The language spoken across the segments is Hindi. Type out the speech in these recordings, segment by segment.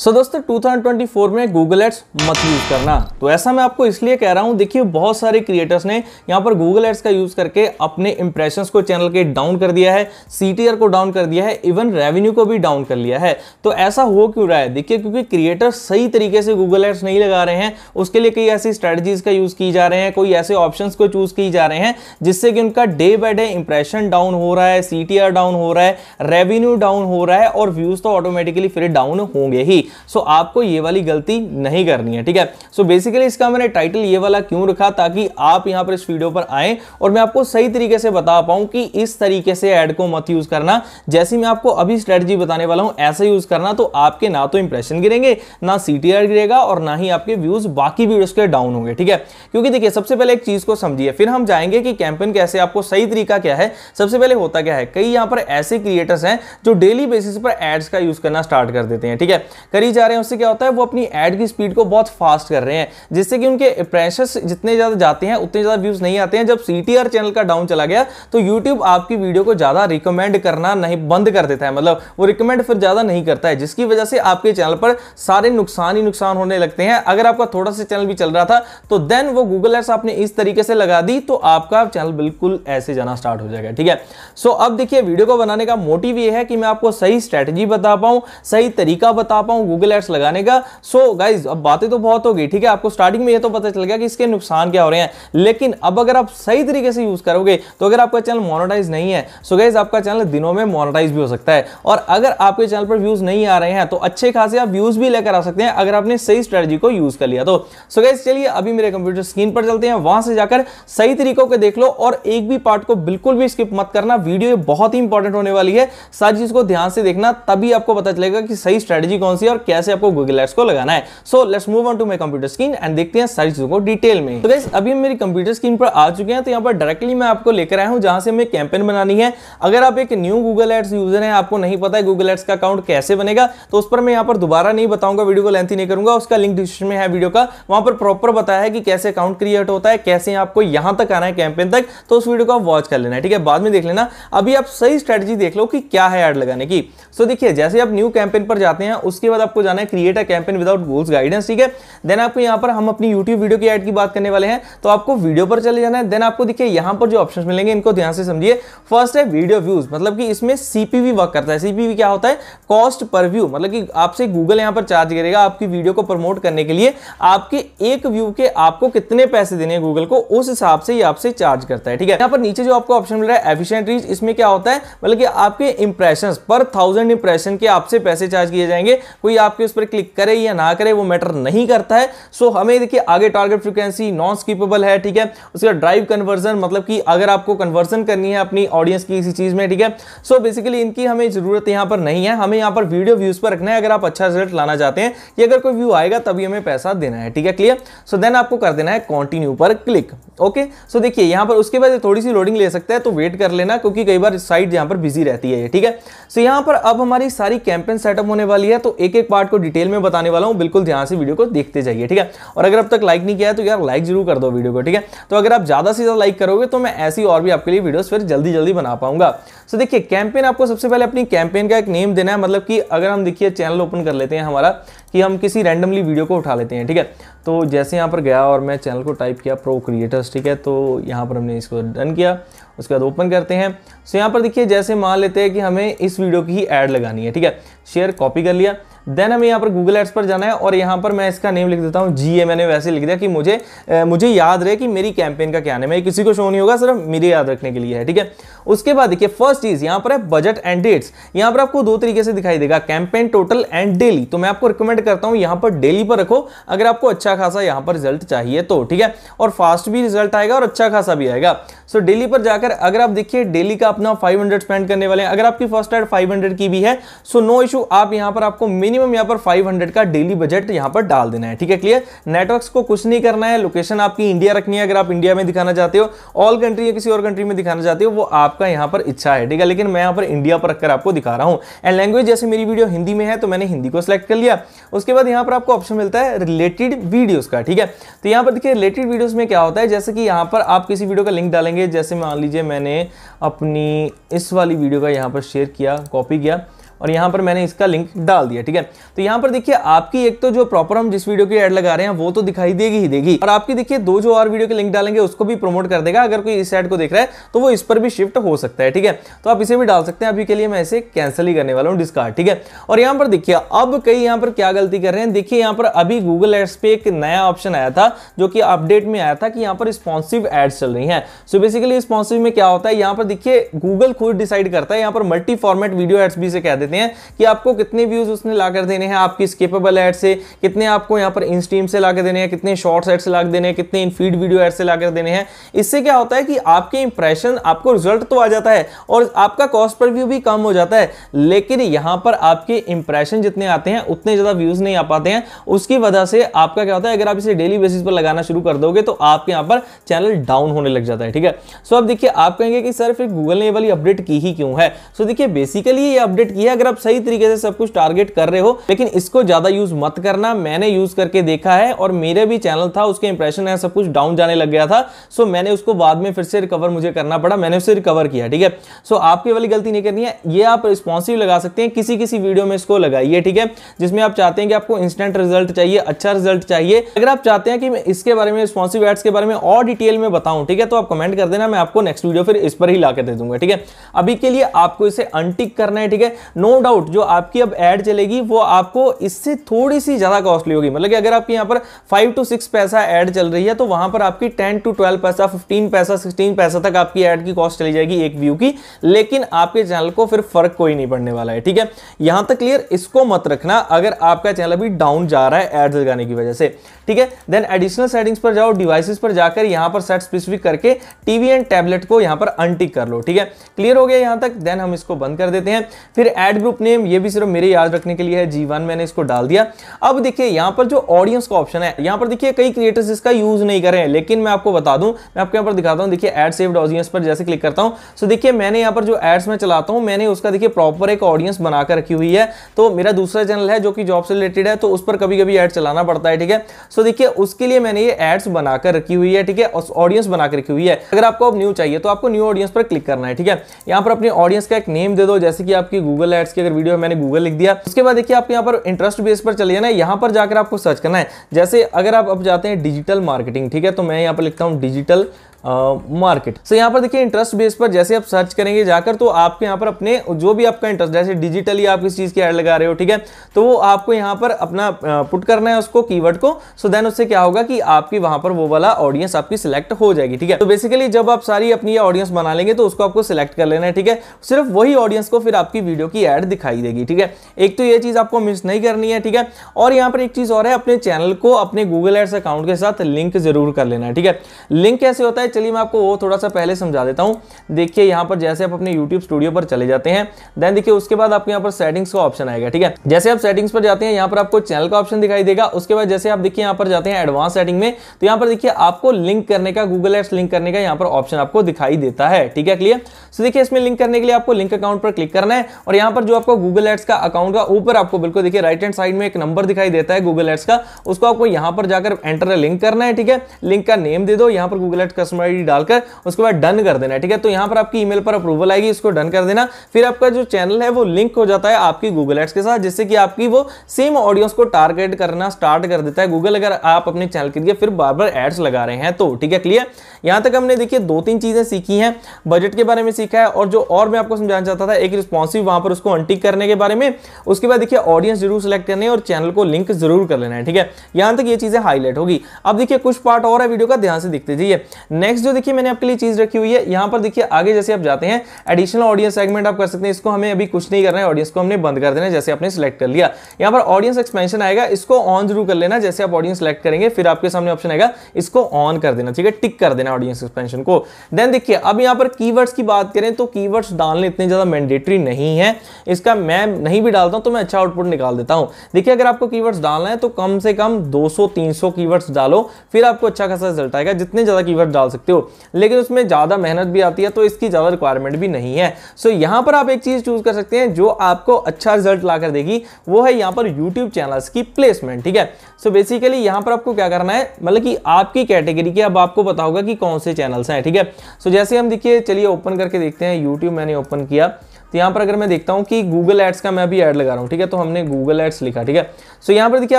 सो दोस्तों 2024 में गूगल एड्स मत यूज़ करना। तो ऐसा मैं आपको इसलिए कह रहा हूँ, देखिए, बहुत सारे क्रिएटर्स ने यहाँ पर गूगल एड्स का यूज़ करके अपने इंप्रेशंस को चैनल के डाउन कर दिया है सीटीआर को डाउन कर दिया है इवन रेवेन्यू को भी डाउन कर लिया है। तो ऐसा हो क्यों रहा है? देखिए, क्योंकि क्रिएटर सही तरीके से गूगल एड्स नहीं लगा रहे हैं, उसके लिए कई ऐसी स्ट्रेटजीज का यूज़ की जा रहे हैं, कोई ऐसे ऑप्शन को चूज़ की जा रहे हैं, जिससे कि उनका day by day impression down हो रहा है सीटीआर डाउन हो रहा है रेवेन्यू डाउन हो रहा है, और व्यूज़ तो ऑटोमेटिकली फिर डाउन होंगे ही। सो आपको ये वाली गलती नहीं करनी है, ठीक है? सो बेसिकली इसका मैंने टाइटल ये वाला क्यों रखा ताकि आप यहाँ पर इस वीडियो पर आए और मैं आपको सही तरीके से बता पाऊँ कि इस तरीके से एड को मत यूज़ करना। जैसे मैं आपको अभी स्ट्रेटजी बताने वाला हूँ, ऐसा यूज़ करना तो आपके ना तो इंप्रेशन गिरेंगे, ना सीटीआर गिरेगा और ना ही आपके व्यूज़ बाकी वीडियोस के डाउन होंगे, ठीक है? क्योंकि देखिए, सबसे पहले एक चीज़ को समझिए, फिर हम जाएँगे कि कैंपेन कैसे, आपको सही तरीका क्या है? सबसे पहले होता क्या है? कई यहाँ पर ऐसे क्रिएटर्स हैं जो डेली बेसिस पर एड्स का यूज़ करना स्टार्ट कर देते हैं, ठीक है? करी जा रहे हैं, उससे क्या होता है, वो अपनी एड की स्पीड को बहुत फास्ट कर रहे हैं, जिससे कि उनके प्रेशर्स जितने ज़्यादा जाते हैं, उतने ज़्यादा व्यूज़ नहीं आते हैं। जब सीटीआर चैनल का डाउन चला गया तो यूट्यूब आपकी वीडियो को ज़्यादा रिकमेंड करना नहीं, बंद कर देता है। मतलब वो रिकमेंड फिर ज़्यादा नहीं करता है, जिसकी वजह से आपके चैनल पर सारे नुकसान ही नुकसान होने लगते हैं। अगर आपका थोड़ा सा चैनल भी चल रहा था तो देन वो गूगल एड्स आपने इस तरीके से लगा दी तो आपका चैनल बिल्कुल ऐसे जाना स्टार्ट हो जाएगा, ठीक है? सो अब देखिए वीडियो को बनाने का मोटिव ये है कि मैं आपको सही स्ट्रेटजी बता पाऊँ, सही तरीका बता पाऊँ गूगल एड्स लगाने का। सो गाइज़ अब बातें तो बहुत होगी ठीक है? आपको स्टार्टिंग में ये तो पता चल गया कि इसके नुकसान क्या हो रहे हैं। लेकिन अब अगर आप सही तरीके से यूज़ करोगे तो अगर आपका चैनल मोनोटाइज नहीं है सो गाइज़ आपका चैनल दिनों में मोनोटाइज भी हो सकता है। और अगर आपके चैनल पर व्यूज़ नहीं आ रहे हैं तो अच्छे खासे आप व्यूज़ भी लेकर आ सकते हैं, अगर आपने सही स्ट्रेटजी को यूज़ कर लिया। तो सो गाइज़ चलिए, अभी मेरे कंप्यूटर स्क्रीन पर चलते हैं। वहाँ से जाकर सही तरीकों को देख लो और एक भी पार्ट को बिल्कुल भी स्किप मत करना। वीडियो बहुत ही इंपॉर्टेंट होने वाली है। सारी चीज़ को ध्यान से देखना, तभी आपको पता चलेगा कि सही स्ट्रेटजी कौन सी है और कैसे आपको गूगल एड्स को लगाना है। So let's move on to my computer screen and देखते हैं सारी चीज़ों को डिटेल में। तो गाइस अभी हम मेरी कंप्यूटर स्क्रीन पर आ चुके हैं तो यहाँ पर डायरेक्टली मैं आपको लेकर आया हूँ, जहाँ से हमें कैंपेन बनानी है। अगर आप एक न्यू गूगल एड्स यूज़र है, आपको नहीं पता है गूगल एड्स का अकाउंट कैसे बनेगा तो उस पर मैं यहाँ पर दोबारा नहीं बताऊँगा वीडियो को लेंथी नहीं करूँगा। उसका लिंक डिस्क्रिप्शन में है वीडियो का। वहाँ पर प्रॉपर बताया है कि कैसे अकाउंट क्रिएट होता है, कैसे आपको यहाँ तक आना है कैंपेन तक तो उस वीडियो को आप वॉच कर लेना है, ठीक है? बाद में देख लेना। अभी आप सही स्ट्रेटजी देख लो कि क्या है एड लगाने की। सो देखिए, जैसे आप न्यू कैंपेन पर जाते हैं, उसके बाद आपको जाना है create a campaign without goals guidance ठीक है? देन आपको यहाँ पर हम अपनी यूट्यूब वीडियो की एड की बात करने वाले हैं। तो आपको वीडियो पर चले जाना है। देन आपको देखिए यहाँ पर जो ऑप्शन मिलेंगे, इनको ध्यान से समझिए। फ़र्स्ट है वीडियो व्यूज़ मतलब कि इसमें सीपीवी वर्क करता है। सीपीवी क्या होता है? कॉस्ट पर व्यू मतलब कि आपसे गूगल यहाँ पर चार्ज करेगा आपकी वीडियो को प्रमोट करने के लिए। आपके एक व्यू के आपको कितने पैसे देने हैं गूगल को, उस हिसाब से ये आपसे चार्ज करता है, ठीक है? यहाँ पर नीचे जो आपको ऑप्शन मिल रहा है एफिशिएंट रीच इसमें क्या होता है? मतलब कि आपके इंप्रेशन पर थाउज़ेंड इंप्रेशन के आपसे पैसे चार्ज किए जाएँगे। कोई आपके उस पर क्लिक करे या ना करे, वो मैटर नहीं करता है। सो हमें देखिए, आगे टारगेट फ्रीक्वेंसी नॉन स्कीपेबल है, ठीक है? उसका ड्राइव कन्वर्जन मतलब कि अगर आपको कन्वर्जन करनी है अपनी ऑडियंस की किसी चीज़ में, ठीक है? सो बेसिकली इनकी हमें ज़रूरत यहाँ पर नहीं है। हमें यहाँ पर वीडियो व्यूज़ पर रखना है, अगर आप अच्छा रिज़ल्ट लाना चाहते हैं। कि अगर कोई व्यू आएगा, तभी हमें पैसा देना है, ठीक है? क्लियर सो देन आपको कर देना है कॉन्टिन्यू पर क्लिक ओके सो देखिए, यहाँ पर उसके बाद थोड़ी सी लोडिंग ले सकता है तो वेट कर लेना, क्योंकि कई बार साइट यहाँ पर बिज़ी रहती है, ठीक है? सो यहाँ पर अब हमारी सारी कैंपेन सेटअप होने वाली है तो एक एक पार्ट को डिटेल में बताने वाला हूँ, बिल्कुल ध्यान से वीडियो को देखते जाइए, ठीक है? और अगर अब तक लाइक नहीं किया है तो यार लाइक ज़रूर कर दो वीडियो को, ठीक है? तो अगर आप ज़्यादा से ज़्यादा लाइक करोगे तो मैं ऐसी और भी आपके लिए वीडियोस फिर जल्दी जल्दी बना पाऊँगा। सो देखिए कैंपेन आपको सबसे पहले अपनी कैंपेन का एक नेम देना है मतलब कि अगर हम देखिए चैनल ओपन कर लेते हैं हमारा कि हम किसी रैंडमली वीडियो को उठा लेते हैं ठीक है? तो जैसे यहाँ पर गया और मैं चैनल को टाइप किया प्रो क्रिएटर्स ठीक है? तो यहाँ पर हमने इसको डन किया उसके बाद ओपन करते हैं। सो यहाँ पर देखिए जैसे मान लेते हैं कि हमें इस वीडियो की ही ऐड लगानी है ठीक है? शेयर कॉपी कर लिया। देन हमें यहाँ पर गूगल एड्स पर जाना है और यहाँ पर मैं इसका नेम लिख देता हूँ जी ए मैंने वैसे लिख दिया कि मुझे ए, मुझे याद रहे कि मेरी कैंपेन का क्या नाम है। किसी को शो नहीं होगा सिर्फ़ मेरे याद रखने के लिए है ठीक है? उसके बाद देखिए फ़र्स्ट चीज़ यहाँ पर है बजट एंड डेट्स यहाँ पर आपको दो तरीके से दिखाई देगा कैंपेन टोटल एंड डेली तो मैं आपको रिकमेंड करता हूँ यहाँ पर डेली पर रखो। अगर आपको अच्छा खासा यहाँ पर रिज़ल्ट चाहिए तो ठीक है? और फास्ट भी रिज़ल्ट आएगा और अच्छा खासा भी आएगा। सो so, डेली पर जाकर अगर आप देखिए डेली का अपना 500 स्पेंड करने वाले हैं। अगर आपकी फ़र्स्ट एड 500 की भी है सो नो इशू आप यहाँ पर आपको मिनिमम यहाँ पर 500 का डेली बजट यहाँ पर डाल देना है ठीक है? क्लियर नेटवर्क्स को कुछ नहीं करना है। लोकेशन आपकी इंडिया रखनी है अगर आप इंडिया में दिखाना चाहते हो। ऑल कंट्री या किसी और कंट्री में दिखाना चाहते हो वो आपका यहाँ पर इच्छा है ठीक है? लेकिन मैं यहाँ पर इंडिया पर रखकर आपको दिखा रहा हूँ। एंड लैंग्वेज जैसे मेरी वीडियो हिंदी में है तो मैंने हिंदी को सिलेक्ट कर लिया। उसके बाद यहाँ पर आपको ऑप्शन मिलता है रिलेटेड वीडियोस का, ठीक है? तो यहाँ पर देखिए रिलेटेड वीडियोस में क्या होता है, जैसे कि यहाँ पर आप किसी वीडियो का लिंक डालेंगे, जैसे मान लीजिए मैंने अपनी इस वाली वीडियो का यहाँ पर शेयर किया कॉपी किया और यहाँ पर मैंने इसका लिंक डाल दिया, ठीक है? तो यहाँ पर देखिए, आपकी एक तो जो प्रॉपर हम जिस वीडियो की एड लगा रहे हैं, वो तो दिखाई देगी ही देगी। और आपकी देखिए, दो जो और वीडियो के लिंक डालेंगे, उसको भी प्रमोट कर देगा। अगर कोई इस एड को देख रहा है तो वो इस पर भी शिफ्ट हो सकता है, ठीक है? तो आप इसे भी डाल सकते हैं। अभी के लिए मैं इसे कैंसिल ही करने वाला हूँ डिस्कार्ड ठीक है? और यहाँ पर देखिए, अब कई यहाँ पर क्या गलती कर रहे हैं? देखिए, यहाँ पर अभी गूगल एड्स पे एक नया ऑप्शन आया था, जो कि अपडेट में आया था कि यहाँ पर रिस्पॉन्सिव एड्स चल रही हैं। सो बेसिकली रिस्पॉन्सिव में क्या होता है? यहाँ पर देखिए गूगल खुद डिसाइड करता है, यहाँ पर मल्टी फॉर्मेट वीडियो एड्स भी से कह देते हैं कि आपको कितने व्यूज़ उसने ला कर देने हैं आपकी स्केपेबल एड से, कितने आपको यहाँ पर इन स्ट्रीम से ला देने हैं, कितने शॉर्ट एड से ला देने हैं, कितने इन फ़ीड वीडियो एड से ला देने हैं। इससे क्या होता है कि आपके इंप्रेशन आपको रिज़ल्ट तो आ जाता है और आपका कॉस्ट पर व्यू भी कम हो जाता है। लेकिन यहाँ पर आपके इंप्रेशन जितने आते हैं, उतने ज़्यादा व्यूज़ नहीं आ पाते हैं। उसकी वजह से आपका क्या होता है, अगर आप इसे डेली बेसिस पर लगाना शुरू कर दोगे तो आपके यहाँ पर चैनल डाउन होने लग जाता है, ठीक है? सो अब देखिए, आप कहेंगे कि सर, फिर गूगल ने वाली अपडेट की ही क्यों है? सो देखिए बेसिकली ये अपडेट की है अगर आप सही तरीके से सब कुछ टारगेट कर रहे हो, लेकिन इसको ज़्यादा यूज़ मत करना। मैंने यूज़ करके देखा है और मेरे भी चैनल था, उसके इंप्रेशन है, सब कुछ डाउन जाने लग गया था। सो मैंने उसको बाद में फिर से रिकवर मुझे करना पड़ा, मैंने उसे रिकवर किया, ठीक है? सो आपकी वाली गलती नहीं करनी है। ये आप रिस्पॉन्सिव लगा सकते हैं किसी किसी वीडियो में इसको लगाइए, ठीक है? जिसमें आप चाहते हैं कि आपको इंस्टेंट रिज़ल्ट चाहिए अच्छा रिज़ल्ट चाहिए। अगर आप चाहते हैं कि मैं इसके बारे में रिस्पॉन्सिव एड्स के बारे में और डिटेल में बताऊँ, ठीक है? तो आप कमेंट कर देना, मैं आपको नेक्स्ट वीडियो फिर इस पर ही ला दे दूँगा, ठीक है? अभी के लिए आपको इसे अनटिक करना है, ठीक है? नो डाउट जो आपकी अब एड चलेगी, वो आपको इससे थोड़ी सी ज़्यादा कॉस्टली होगी। मतलब कि अगर आपकी यहाँ पर फाइव टू सिक्स पैसा एड चल रही है तो वहाँ पर आपकी टेन टू ट्वेल्व पैसा फिफ्टीन पैसा सिक्सटीन पैसा तक आपकी एड की कॉस्ट चली जाएगी एक व्यू की। लेकिन आपके चैनल को फिर फ़र्क कोई नहीं पड़ने वाला है, ठीक है? यहाँ तक क्लियर इसको मत रखना, अगर आपका चैनल अभी डाउन जा रहा है एड्स लगाने की वजह से, ठीक है? देन एडिशनल सेटिंग्स पर जाओ डिवाइसेस पर जाकर यहाँ पर सेट स्पेसिफिक करके टीवी एंड टैबलेट को यहाँ पर अनटिक कर लो, ठीक है? क्लियर हो गया यहाँ तक? देन हम इसको बंद कर देते हैं। फिर एड ग्रुप नेम ये भी सिर्फ़ मेरे याद रखने के लिए है जी मैंने इसको डाल दिया। अब देखिए, यहाँ पर जो ऑडियंस का ऑप्शन है, यहाँ पर देखिए, कई क्रिएटर्स इसका यूज़ नहीं कर रहे हैं, लेकिन मैं आपको बता दूँ, मैं आपके यहाँ पर दिखाता हूँ, देखिए एड सेव्ड ऑडियंस पर जैसे क्लिक करता हूँ। सो देखिए, मैंने यहाँ पर जो एड्स में चलाता हूँ, मैंने उसका, देखिए प्रॉपर एक ऑडियंस बनाकर रखी हुई है। तो मेरा दूसरा चैनल है, जो कि जॉब से रिलेटेड है तो उस पर कभी कभी एड चलाना पड़ता है, ठीक है? सो देखिए, उसके लिए मैंने ये एड्स बनाकर रखी हुई है, ठीक है? ऑडियंस बनाकर रखी हुई है। अगर आपको अब न्यू चाहिए तो आपको न्यू ऑडियंस पर क्लिक करना है, ठीक है? यहाँ पर अपने ऑडियंस का एक नेम दे दो, जैसे कि आपकी गूगल एड्स की अगर वीडियो मैंने गूगल लिख दिया, उसके बाद देखिए आप यहाँ पर इंटरेस्ट बेस पर चलिए ना, यहाँ पर जाकर आपको सर्च करना है। जैसे अगर आप अब जाते हैं डिजिटल मार्केटिंग ठीक है तो मैं यहाँ पर लिखता हूँ डिजिटल मार्केट सो यहाँ पर देखिए इंटरेस्ट बेस पर जैसे आप सर्च करेंगे जाकर तो आपके यहाँ पर अपने जो भी आपका इंटरेस्ट जैसे डिजिटली आप किस चीज़ की एड लगा रहे हो, ठीक है? तो वो आपको यहाँ पर अपना पुट करना है उसको कीवर्ड को। सो देन उससे क्या होगा कि आपकी वहाँ पर वो वाला ऑडियंस आपकी सिलेक्ट हो जाएगी, ठीक है? तो बेसिकली जब आप सारी अपनी ऑडियंस बना लेंगे तो उसको आपको सिलेक्ट कर लेना है, ठीक है? सिर्फ़ वही ऑडियंस को फिर आपकी वीडियो की एड दिखाई देगी, ठीक है? एक तो ये चीज़ आपको मिस नहीं करनी है, ठीक है? और यहाँ पर एक चीज़ और है, अपने चैनल को अपने गूगल एड्स अकाउंट के साथ लिंक ज़रूर कर लेना है, ठीक है? लिंक कैसे होता है? चलिए मैं आपको वो थोड़ा सा पहले समझा देता हूँ। देखिए, यहाँ पर जैसे आप अपने यूट्यूब स्टूडियो पर चले जाते हैं देन देखिए उसके बाद आपको यहाँ पर सेटिंग्स का ऑप्शन आएगा, ठीक है? जैसे आप सेटिंग्स पर जाते हैं, यहाँ पर आपको चैनल का ऑप्शन दिखाई देगा। उसके बाद जैसे आप देखिए यहाँ पर जाते हैं एडवांस सेटिंग में तो यहाँ पर देखिए आपको लिंक करने का गूगल एड्स लिंक करने का यहाँ पर ऑप्शन आपको दिखाई देता है, ठीक है? क्लियर सो देखिए, इसमें लिंक करने के लिए आपको लिंक अकाउंट पर क्लिक करना है और यहाँ पर जो आपको गूगल एड्स का अकाउंट का ऊपर आपको बिल्कुल देखिए राइट हैंड साइड में एक नंबर दिखाई देता है गूगल एड्स का। उसको आपको यहाँ पर जाकर एंटर लिंक करना है, ठीक है? लिंक का नेम दे दो, यहाँ पर गूगल एड्स कस्टमर आईडी डालकर उसके बाद डन कर देना, ठीक है? तो यहाँ पर आपकी ईमेल पर अप्रूवल आएगी इसको डन कर देना। फिर आपका जो चैनल है, वो लिंक हो जाता है आपकी गूगल एड्स के साथ, जिससे कि आपकी वो सेम ऑडियंस को टारगेट करना स्टार्ट कर देता है। गूगल अगर आप अपने चैनल के लिए फिर बार बार एड्स लगा रहे हैं तो ठीक है? क्लियर यहाँ तक हमने देखिए दो तीन चीज़ें सीखी हैं बजट के बारे में सीखा है और जो और मैं आपको समझाना चाहता था, एक रिस्पॉन्सिव वहाँ पर उसको अनटिक करने के बारे में, उसके बाद देखिए ऑडियंस ज़रूर सेलेक्ट करने और चैनल को लिंक ज़रूर कर लेना है, ठीक है? यहाँ तक ये चीज़ें हाईलाइट होगी। अब देखिए कुछ पार्ट और है वीडियो का ध्यान से दिखते जाइए। नेक्स्ट जो देखिए मैंने आपके लिए चीज़ रखी हुई है, यहाँ पर देखिए आगे जैसे आप जाते हैं एडिशनल ऑडियंस सेगमेंट आप कर सकते हैं, इसको हमें अभी कुछ नहीं करना है ऑडियंस को हमने बंद कर देना है, जैसे आपने सिलेक्ट कर लिया। यहाँ पर ऑडियंस एक्सपेंशन आएगा, इसको ऑन ज़रूर कर लेना, जैसे आप ऑडियंस सेलेक्ट करेंगे, फिर आपके सामने ऑप्शन आएगा, इसको ऑन कर देना, ठीक है? टिक कर देना ऑडियंस एक्सपेंशन को। देन देखिए अब यहाँ पर कीवर्ड्स की बात करें तो कीवर्ड्स डालने इतने ज़्यादा मैंडेटरी नहीं है। इसका मैं नहीं भी डालता हूँ तो मैं अच्छा आउटपुट निकाल देता हूँ। देखिए अगर आपको कीवर्ड्स डालना है तो कम से कम 200 300 कीवर्ड्स डालो फिर आपको अच्छा खासा रिज़ल्ट आएगा जितने ज़्यादा कीवर्ड डाल सकते हो। लेकिन उसमें ज़्यादा मेहनत भी आती है तो इसकी ज़्यादा रिक्वायरमेंट भी नहीं है। सो so, यहाँ पर आप एक चीज़ चूज़ कर सकते हैं जो आपको अच्छा रिज़ल्ट ला देगी वो है यहाँ पर यूट्यूब चैनल्स की प्लेसमेंट ठीक है? सो so, बेसिकली यहाँ पर आपको क्या करना है मतलब कि आपकी कैटेगरी के अब आपको पता होगा कि कौन से चैनल्स हैं ठीक है? सो so, जैसे हम देखिए चलिए ओपन करके देखते हैं यूट्यूब मैंने ओपन किया। तो यहाँ पर अगर मैं देखता हूँ कि गूगल एड्स का मैं अभी ऐड लगा रहा हूँ ठीक है? तो हमने गूगल एड्स लिखा ठीक है? सो यहाँ पर देखिए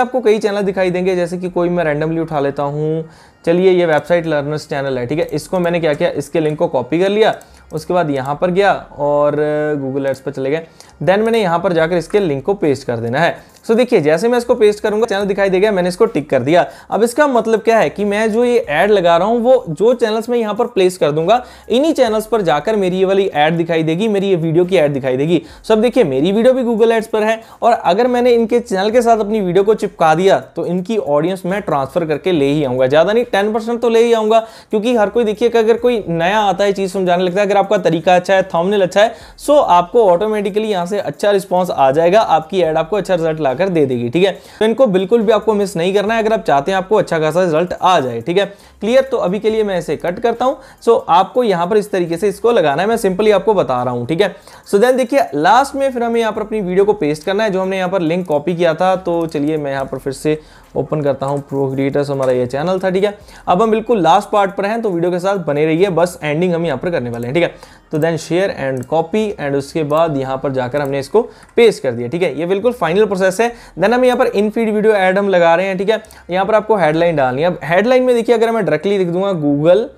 आपको कई चैनल दिखाई देंगे जैसे कि कोई मैं रैंडमली उठा लेता हूँ। चलिए ये वेबसाइट लर्नर्स चैनल है ठीक है? इसको मैंने क्या किया? इसके लिंक को कॉपी कर लिया उसके बाद यहाँ पर गया और गूगल एड्स पर चले गए। देन मैंने यहाँ पर जाकर इसके लिंक को पेस्ट कर देना है। सो देखिए, जैसे मैं इसको पेस्ट करूँगा चैनल दिखाई देगा मैंने इसको टिक कर दिया। अब इसका मतलब क्या है कि मैं जो ये ऐड लगा रहा हूँ, वो जो चैनल्स में यहाँ पर प्लेस कर दूँगा, इन्हीं चैनल्स पर जाकर मेरी ये वाली ऐड दिखाई देगी, मेरी ये वीडियो की ऐड दिखाई देगी। सो देखिए, मेरी वीडियो भी गूगल एड्स पर है और अगर मैंने इनके चैनल के साथ अपनी वीडियो को चिपका दिया तो इनकी ऑडियंस मैं ट्रांसफ़र करके ले ही आऊँगा। ज़्यादा नहीं टेन तो ले ही आऊँगा, क्योंकि हर कोई, देखिए अगर कोई नया आता है चीज़ समझाने लगता है, अगर आपका तरीका अच्छा है थंबनेल अच्छा है सो आपको ऑटोमेटिकली यहाँ से अच्छा रिस्पॉन्स आ जाएगा, आपकी एड आपको अच्छा रिज़ल्ट लाकर दे देगी, ठीक है? तो इनको बिल्कुल भी आपको मिस नहीं करना है, अगर आप चाहते हैं आपको अच्छा खासा रिज़ल्ट आ जाए, ठीक है? क्लियर तो अभी के लिए मैं इसे कट करता हूँ। सो आपको यहाँ पर इस तरीके से इसको लगाना है, मैं सिंपली आपको बता रहा हूँ, ठीक है? सो देन देखिए लास्ट में फिर हमें यहाँ पर अपनी वीडियो को पेस्ट करना है, जो हमने यहाँ पर लिंक कॉपी किया था। तो चलिए, मैं यहाँ पर फिर से ओपन करता हूँ प्रो क्रिएटर्स हमारा ये चैनल था, ठीक है? अब हम बिल्कुल लास्ट पार्ट पर हैं तो वीडियो के साथ बने रहिए, बस एंडिंग हम यहाँ पर करने वाले हैं, ठीक है? तो then share and copy and उसके बाद यहाँ पर जाकर हमने इसको पेस्ट कर दिया, ठीक है? ये बिल्कुल फाइनल प्रोसेस है। देन हम यहाँ पर इन फ़ीड वीडियो एड हम लगा रहे हैं, ठीक है? यहाँ पर आपको हेडलाइन डालनी है। अब हेडलाइन में देखिए, अगर मैं डायरेक्टली लिख दूँगा गूगल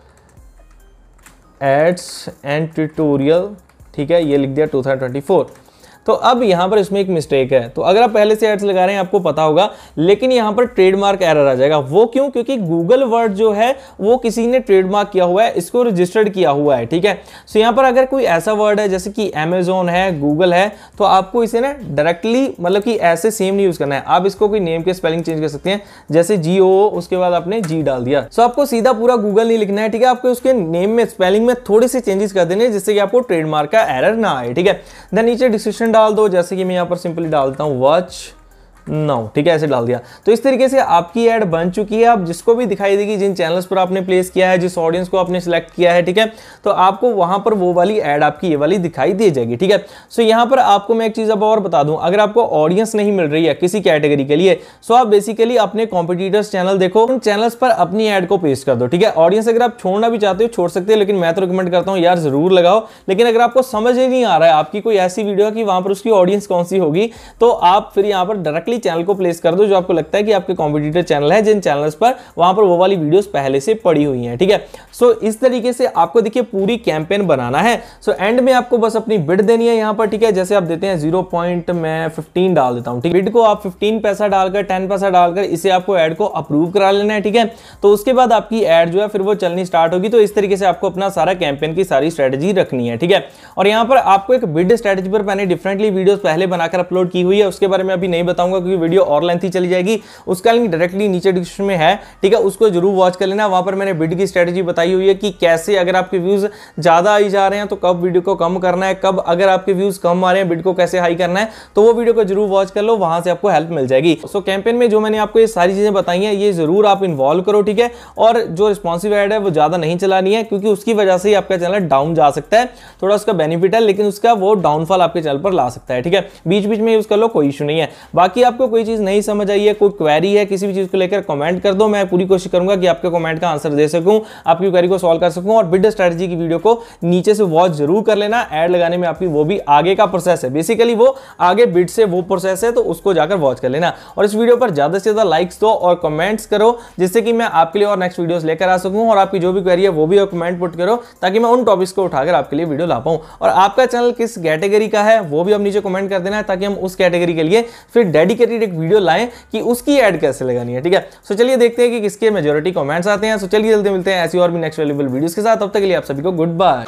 एड्स एंड ट्यूटोरियल ठीक है? ये लिख दिया 2024 तो अब यहाँ पर इसमें एक मिस्टेक है। तो अगर आप पहले से एड्स लगा रहे हैं, आपको पता होगा, लेकिन यहाँ पर ट्रेडमार्क एरर आ जाएगा। वो क्यों? क्योंकि गूगल वर्ड जो है, वो किसी ने ट्रेडमार्क किया हुआ है, इसको रजिस्टर्ड किया हुआ है, ठीक है? सो यहाँ पर अगर कोई ऐसा वर्ड है, जैसे कि अमेजोन है गूगल है तो आपको इसे ना डायरेक्टली मतलब कि ऐसे सेम नहीं यूज़ करना है। आप इसको कोई नेम के स्पेलिंग चेंज कर सकते हैं, जैसे जी ओ उसके बाद आपने जी डाल दिया। सो आपको सीधा पूरा गूगल नहीं लिखना है, ठीक है? आपको उसके नेम में स्पेलिंग में थोड़े से चेंजेस कर देने जिससे कि आपको ट्रेडमार्क का एरर ना आए, ठीक है? देन नीचे डिस्क्रिप्शन डाल दो जैसे कि मैं यहाँ पर सिंपली डालता हूँ वॉच नौ ठीक है, ऐसे डाल दिया। तो इस तरीके से आपकी ऐड बन चुकी है। आप जिसको भी दिखाई देगी, जिन चैनल्स पर आपने प्लेस किया है, जिस ऑडियंस को आपने सिलेक्ट किया है, ठीक है तो आपको वहाँ पर वो वाली ऐड आपकी ये वाली दिखाई दे जाएगी, ठीक है। सो यहाँ पर आपको मैं एक चीज़ अब और बता दूँ। अगर आपको ऑडियंस नहीं मिल रही है किसी कैटेगरी के लिए सो आप बेसिकली अपने कॉम्पिटिटर्स चैनल देखो, उन चैनल्स पर अपनी एड को पेस्ट कर दो, ठीक है। ऑडियंस अगर आप छोड़ना भी चाहते हो, छोड़ सकते हो, लेकिन मैं तो रिकमेंड करता हूँ, यार ज़रूर लगाओ। लेकिन अगर आपको समझ ही नहीं आ रहा है, आपकी कोई ऐसी वीडियो है कि वहाँ पर उसकी ऑडियंस कौन सी होगी तो आप फिर यहाँ पर डायरेक्टली चैनल को प्लेस कर दो जो आपको लगता है कि आपके कॉम्पिटिटर चैनल है, जिन चैनल्स पर वहाँ पर वो वाली वीडियोस पहले से पड़ी हुई हैं, ठीक है? सो इस तरीके से आपको देखिए पूरी कैंपेन बनाना है। सो एंड में आपको बस अपनी बिड देनी है यहाँ पर, ठीक है? जैसे आप देते हैं ज़ीरो पॉइंट मैं फिफ्टीन डाल देता हूँ, ठीक बिड को आप फिफ्टीन पैसा डालकर टेन पैसा डालकर इसे आपको एड को अप्रूव करा लेना है, ठीक है? तो उसके बाद आपकी एड जो है फिर वो चलनी स्टार्ट होगी। तो इस तरीके से आपको अपना सारा कैंपेन की सारी स्ट्रेटेजी रखनी है, ठीक है? और यहाँ पर आपको एक बिड स्ट्रेटेजी पर मैंने डिफरेंटली वीडियो पहले बनाकर अपलोड की हुई है। उसके बारे में अभी नहीं बताऊँगा क्योंकि वीडियो और लेंथी चली जाएगी। उसका लिंक डायरेक्टली नीचे डिस्क्रिप्शन में है, ठीक है? उसको ज़रूर वॉच कर लेना। वहाँ पर मैंने बिड की स्ट्रेटेजी बताई हुई है कि कैसे अगर आपके व्यूज़ ज़्यादा आई जा रहे हैं तो कब वीडियो को कम करना है, कब अगर आपके व्यूज़ कम आ रहे हैं बिड को कैसे हाई करना है तो वो वीडियो को ज़रूर वॉच कर लो। वहाँ से आपको हेल्प मिल जाएगी। सो कैंपेन में जो मैंने आपको ये सारी चीज़ें बताई हैं, ये ज़रूर आप इन्वॉल्व करो, ठीक है? और जो रिस्पॉन्सिव एड है, वो ज़्यादा नहीं चलानी है, क्योंकि उसकी वजह से ही आपका चैनल डाउन जा सकता है। थोड़ा उसका बेनिफिट है, लेकिन उसका वो डाउनफॉल आपके चैनल पर ला सकता है, ठीक है? बीच बीच में यूज़ कर लो, कोई इशू नहीं है। बाकी आपको कोई चीज़ नहीं समझ आई है, कोई क्वेरी है, किसी भी चीज़ को लेकर कमेंट कर दो, मैं पूरी कोशिश करूँगा कि आपके कमेंट का आंसर दे सकूँ, आपकी क्वेरी को सॉल्व कर सकूँ और बिड स्ट्रेटजी की वीडियो को नीचे से वॉच ज़रूर कर लेना ऐड लगाने में आपकी वो भी आगे का प्रोसेस है। बेसिकली वो आगे बिड से वो प्रोसेस है तो उसको जाकर वॉच कर लेना। और इस वीडियो पर ज़्यादा से ज़्यादा लाइक्स दो और कमेंट्स करो, जिससे कि मैं आपके लिए और नेक्स्ट वीडियोस लेकर आ सकूँ और आपकी जो भी क्वेरी है, वो भी कमेंट पुट करो, ताकि मैं उन टॉपिक्स को उठाकर आपके लिए वीडियो ला पाऊँ। और आपका चैनल किस कैटेगरी का है, वो भी अब नीचे कमेंट कर देना, ताकि हम उस कैटेगरी के लिए फिर डेडिकेटेड एक वीडियो लाएँ कि उसकी एड कैसे लगानी है, ठीक है? सो चलिए देखते हैं कि किसके मेजोरिटी कमेंट्स आते हैं। सो चलिए जल्दी मिलते हैं ऐसी और भी नेक्स्ट वेलेबल वीडियोस के साथ। तब तक के लिए आप सभी को गुड बाय